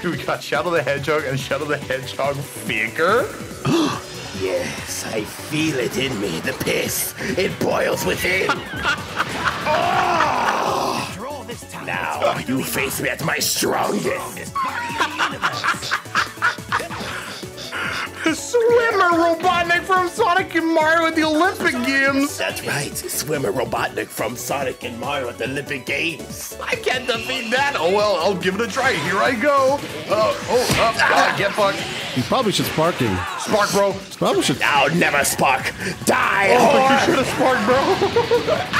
we got Shadow the Hedgehog and Shadow the Hedgehog figure. Yes, I feel it in me. The piss. It boils within. oh! Now you face me at my strongest. Swimmer from Sonic and Mario at the Olympic Games. That's right, Swimmer Robotnik from Sonic and Mario at the Olympic Games. I can't defeat that. Oh well, I'll give it a try. Here I go. Uh, oh, uh, uh, get fucked. You probably should spark him. Spark, bro. Probably should. Now never spark. Die, Oh, you should have sparked, bro.